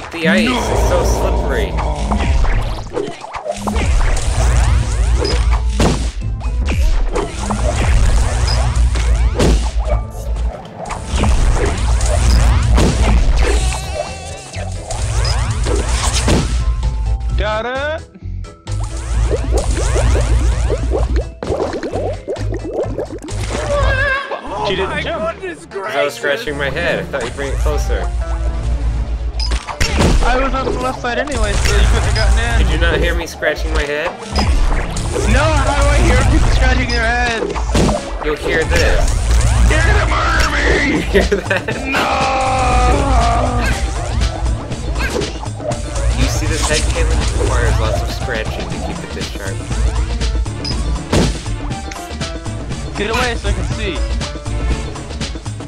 hate the ice. It's so slippery. Got it. Oh she didn't jump. Goodness 'Cause I was scratching my head. I thought you'd bring it closer. I was on the left side anyway, so you couldn't have gotten in. Did you not hear me scratching my head? No, how do I hear people scratching their heads? You'll hear this. You're gonna murder me! You hear that? No! You see this head? It requires lots of scratching to keep the dish sharp. Get away so I can see.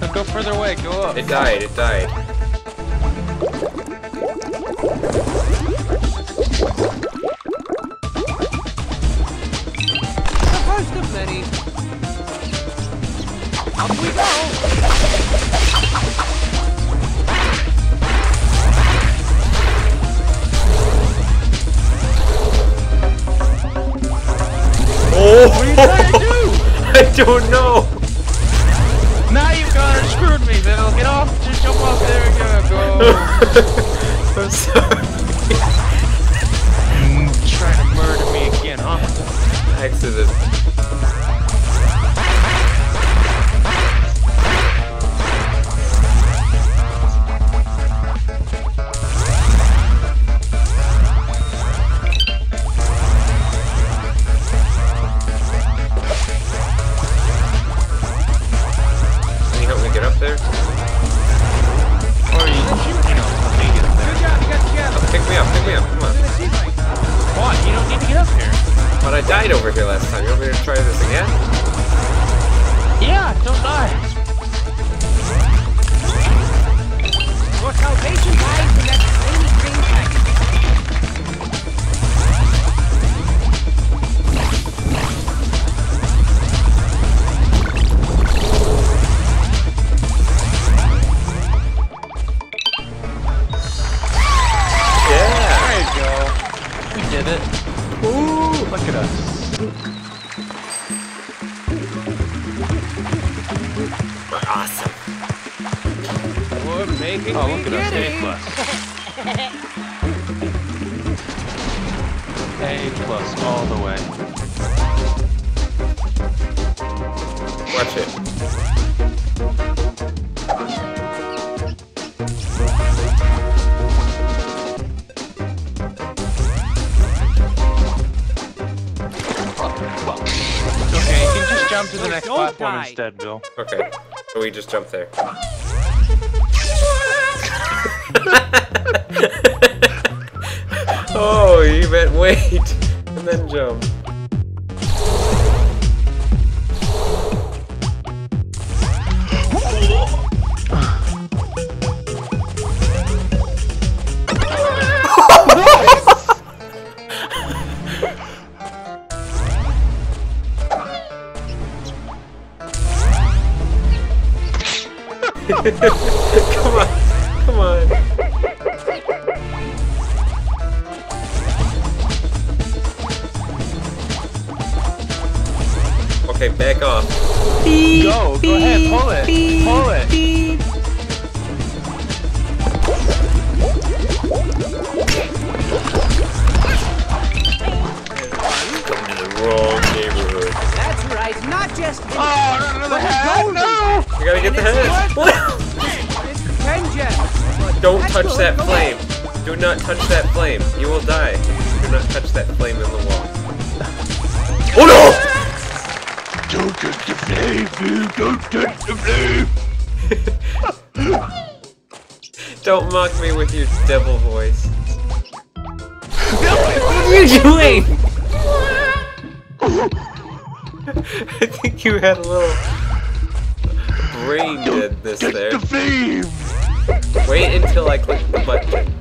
No, go further away, go up. It died, it died. I don't know! Now you've got screwed me, Bill. Get off, just jump off there and go. I'm sorry. Trying to murder me again, huh? Accident. Can get up here. But I died over here last time. You want me to try this again? Yeah, don't die. Your salvation lies in that look at us. We're awesome. We're making Oh, look at us. A plus. A plus all the way. Watch it. Okay, you jump to the next Don't platform die. instead, Bill. Okay. So we just jump there. oh, you meant wait and then jump. Come on, come on. Okay, back off. Go, go ahead, pull it. Pull it. Come to the wrong neighborhood. That's right, not just Oh, no, no, the head, no! You gotta get the head. It's vengeance. Don't touch that flame. Do not touch that flame. You will die. Do not touch that flame in the wall. Oh no! Don't touch the flame, Bill. Don't touch the flame. Don't mock me with your devil voice. what are you doing? I think you had a little brain deadness there. The flame. Wait until I click the button.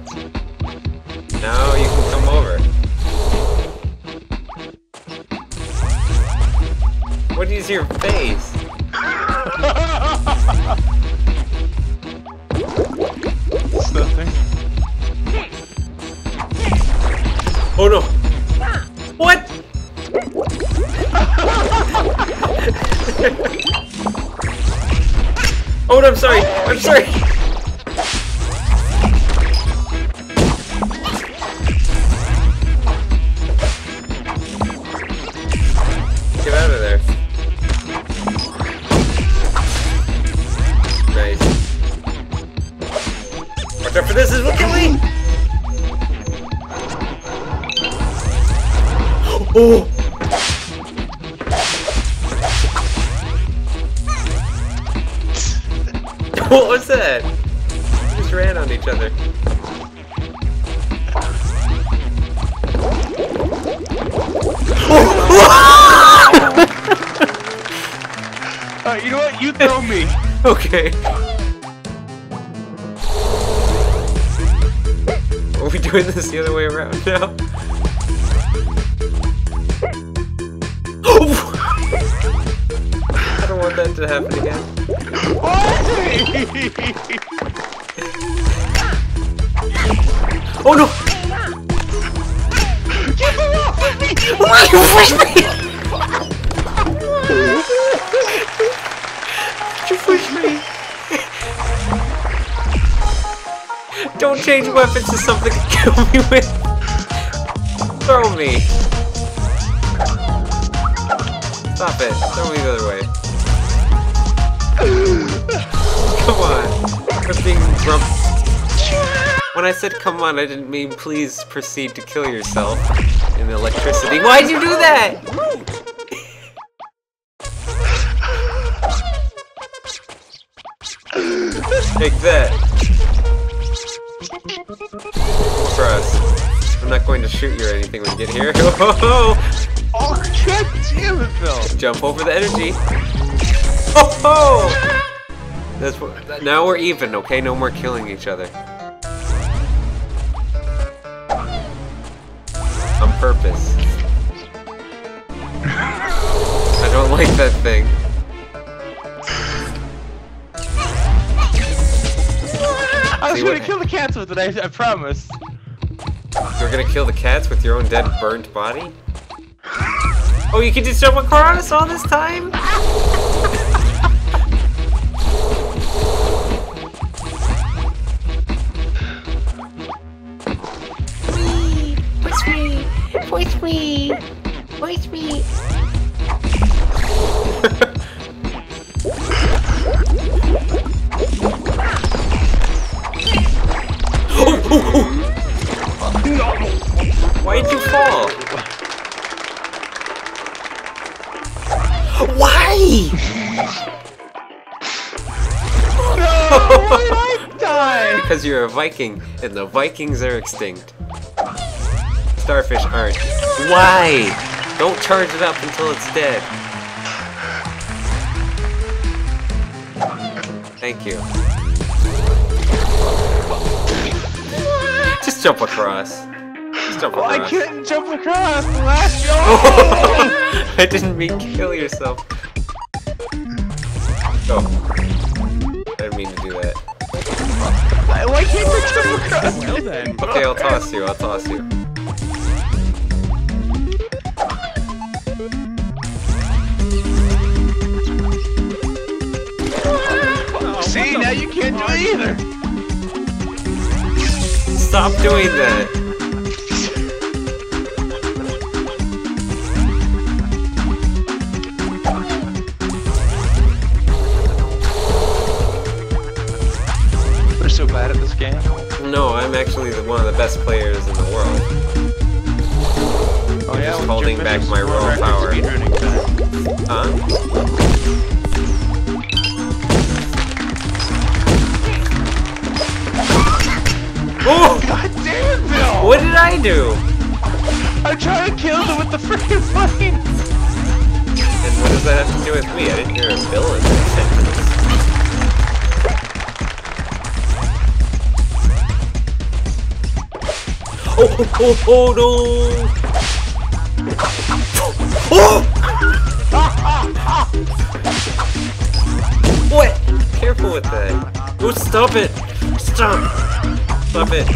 Now you can come over. What is your face? It's the thing. Oh no! What? oh no, I'm sorry! I'm sorry! Oh! what was that? We just ran on each other. Uh, you know what? You throw me. Okay. Are we doing this the other way around now? That to happen again. Oh no! Get him off of me! You push me! Don't change weapons to something to kill me with! Throw me! Stop it. Throw me the other way. Come on. I'm being grump. When I said come on, I didn't mean please proceed to kill yourself in the electricity. Why'd you do that? Take that. Trust. I'm not going to shoot you or anything when you get here. Oh, god damn it, Phil! Jump over the energy. Oh, That's what. Now we're even, okay? No more killing each other. On purpose. I don't like that thing. I was See gonna kill the cats with it, I, I promise. You're gonna kill the cats with your own dead, burnt body? Oh, you can just jump across all this time? Push me! Push me! Why'd you fall? Why? Oh, no! Why did I die? Because you're a Viking, and the Vikings are extinct. Starfish aren't. Why? Don't charge it up until it's dead. Thank you. Just jump across. Just jump Oh, I couldn't jump across the last oh! I didn't mean kill yourself. Go. I didn't mean to do that. Why why can't I jump across? Well then. Okay, I'll toss you, I'll toss you. You can't do it either. Stop doing that! We're so bad at this game. No, I'm actually the, one of the best players in the world. Oh just holding back my raw power. Huh? Oh! God damn it, Bill! What did I do? I'm trying to kill them with the freaking plane! And what does that have to do with me? I didn't hear a bill in that sentence. Oh, oh, oh, oh no! Oh! what? Careful with that. Oh, stop it! Stop! Stop it.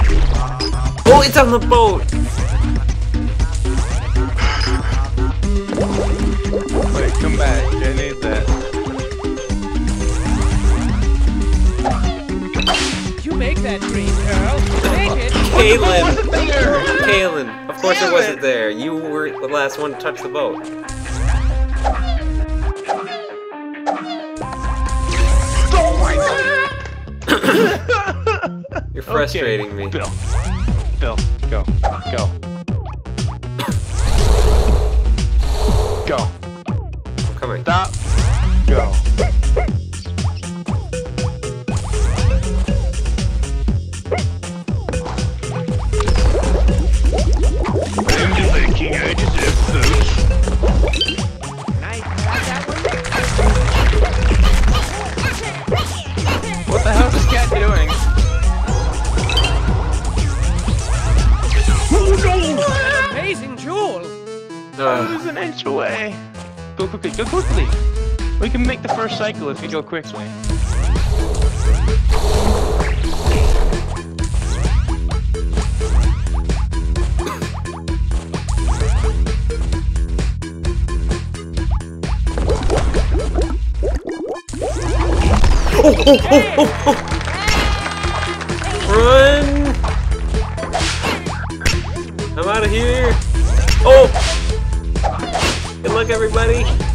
Oh, it's on the boat! Wait, come back. I need that. You make that dream, girl. Make it. Caelan! Caelan, of course it wasn't there. You were the last one to touch the boat. You're frustrating me. Bill. Bill, go. Go. Go. Quickly, go quickly. We can make the first cycle if you go quickly. Run! I'm out of here! Oh! Everybody!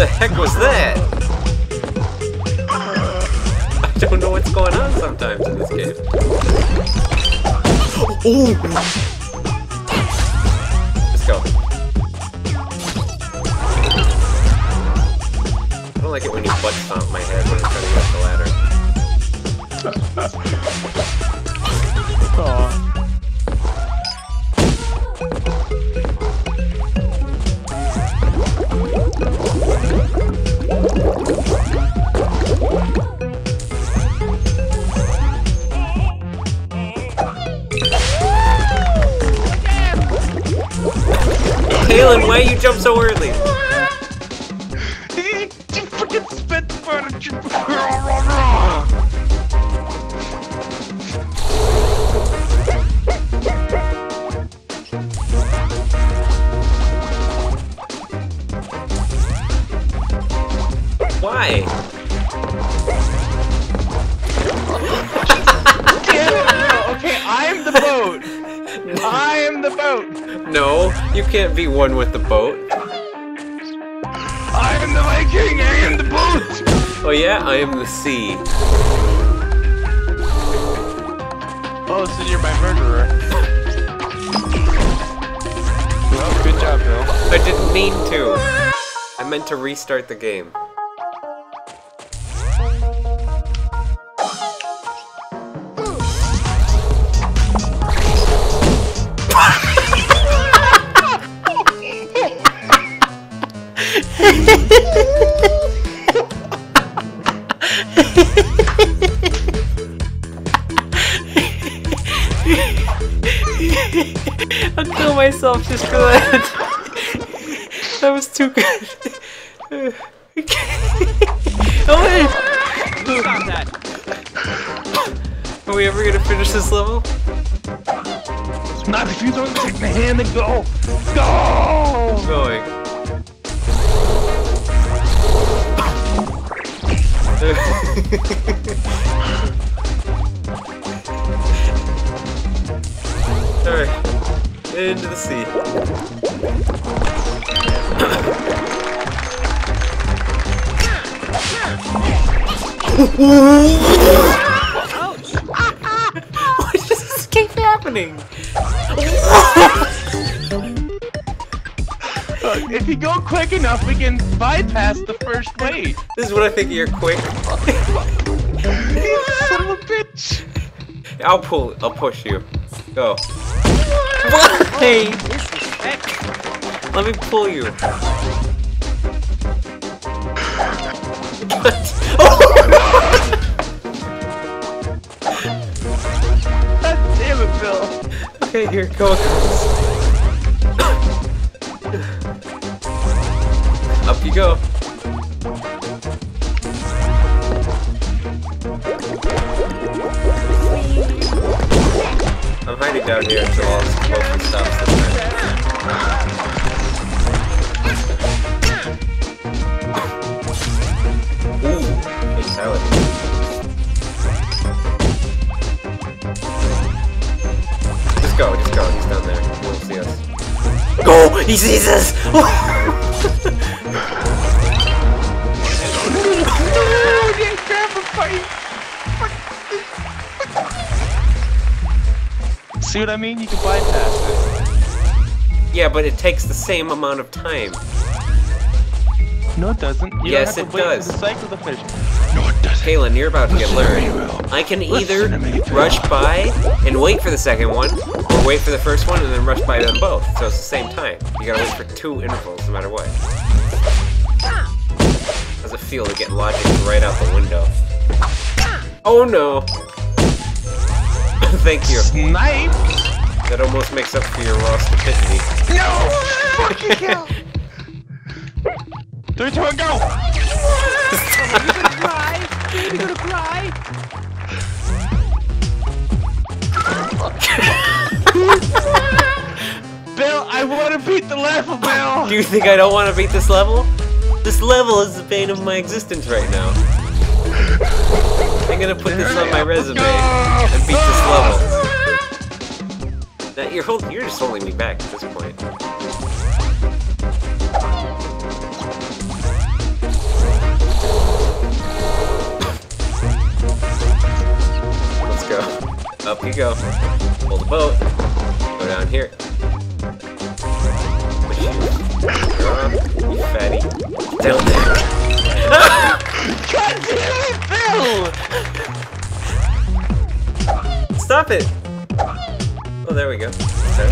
The heck was that? I don't know what's going on sometimes in this game. Ooh! Let's go. I don't like it when you butt stomp my Why? Damn it, no, okay, I'm the boat. I am the boat. No, you can't be one with the boat. I am the Viking. I am the boat. Oh yeah, I am the sea. Oh, so you're my murderer. Well, good job, Bill. I didn't mean to. I meant to restart the game. I'll kill myself just for that. that was too good. oh wait! Stop that. Are we ever gonna finish this level? Not if you don't take my hand and go. Go. Going. Alright. Into the sea. Why does this keep happening? If you go quick enough, we can bypass the first wave. This is what I think you're quick. You son of a bitch! I'll pull. I'll push you. Go. Why? Oh, disrespect. Let me pull you. Oh God damn it, Bill. okay, here, go. Up you go. I'm hiding down here until all this smoke stops this time. Ooh, fatality. Just go, just go, he's down there. He won't see us. Go! He sees us! See what I mean? You can bypass it. yeah, but it takes the same amount of time. No, it doesn't. You Yes, don't have it to wait does. For the cycle to finish. Caelan, you're about to get lured. I can either rush by and wait for the second one, or wait for the first one and then rush by them both. So it's the same time. You gotta wait for two intervals no matter what. How's it feel to get logic right out the window? Oh no! Thank you. Snipe! That almost makes up for your raw stupidity. No! Fucking hell! Three, two, one, go! Are you gonna cry? Baby gonna cry? Bill, I want to beat the level, Bill! Do you think I don't want to beat this level? This level is the bane of my existence right now. I'm gonna put this on my resume and beat this level. That you're hold, you're just holding me back at this point. Let's go. Up you go. Pull the boat. Go down here. Push you. You fatty. Down there. God damn it, Bill! Stop it! Oh, there we go. Okay.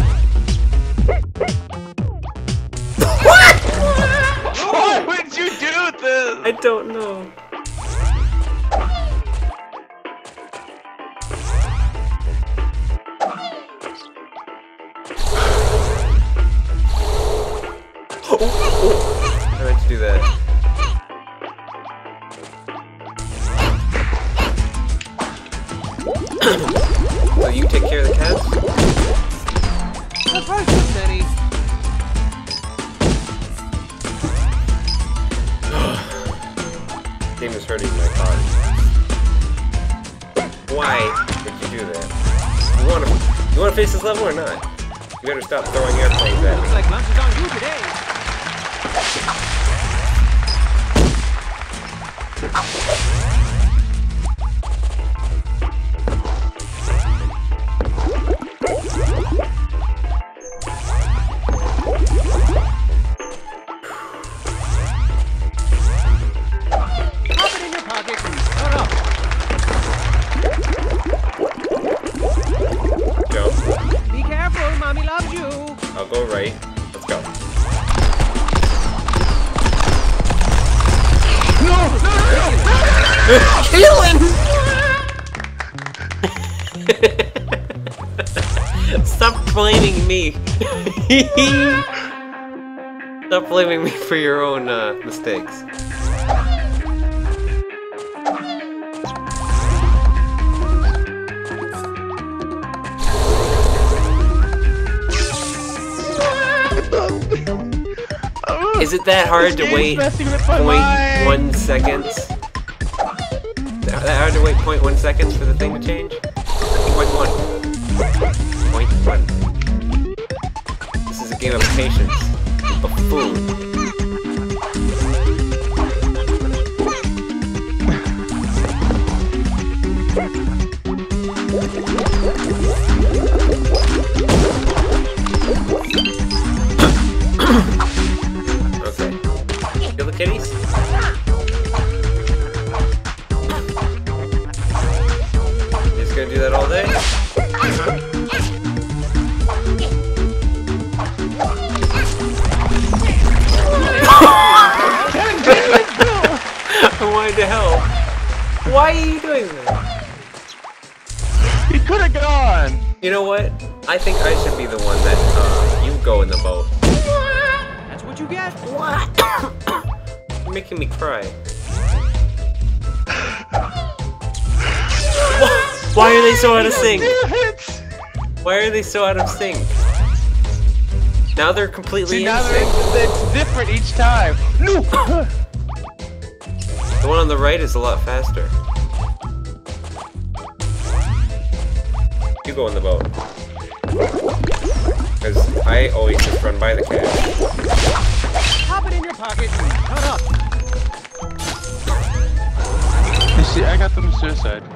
Why would you do this? I don't know. Why would you do that? You wanna you wanna face this level or not? You better stop throwing airplanes at me. like lunch is on you today. Stop blaming me. Stop blaming me for your own uh, mistakes. Is it that hard to wait messing with my point mind. one seconds? That had to wait point 0.1 seconds for the thing to change? Point one. Point a game of patience. Buffoon. Making me cry. Why are they so out of sync? Why are they so out of sync? Now they're completely See, in now sync. they're- it's different each time. No. The one on the right is a lot faster. You go in the boat. Because I always just run by the cash. Pop it in your pocket and cut up. I got them suicide.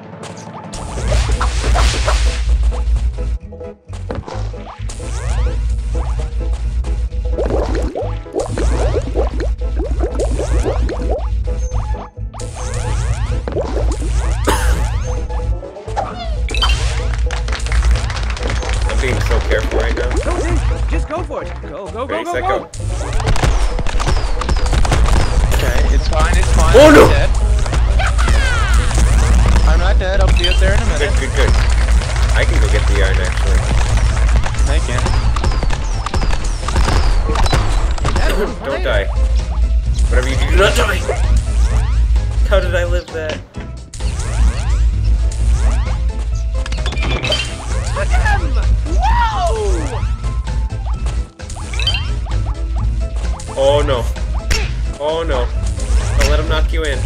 Oh no. Oh no. Don't let him knock you in.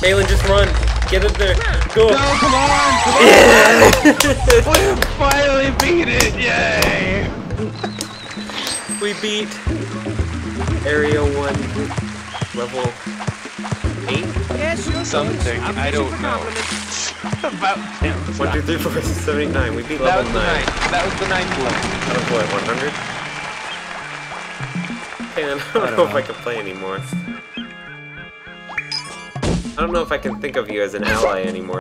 Balin, just run. Get up there. Go. No, come on! Come on! Yeah! We finally beat it! Yay! we beat Area 1 level 8? Something. I'm I fishing don't know. Compliments. About 10. 1, 2, 3, 4, 6, 7, 8, 9. We beat That level was 9. the ninth. That was the ninth level. Out of what, 100? Man, I don't, I don't know if. I can play anymore. I don't know if I can think of you as an ally anymore.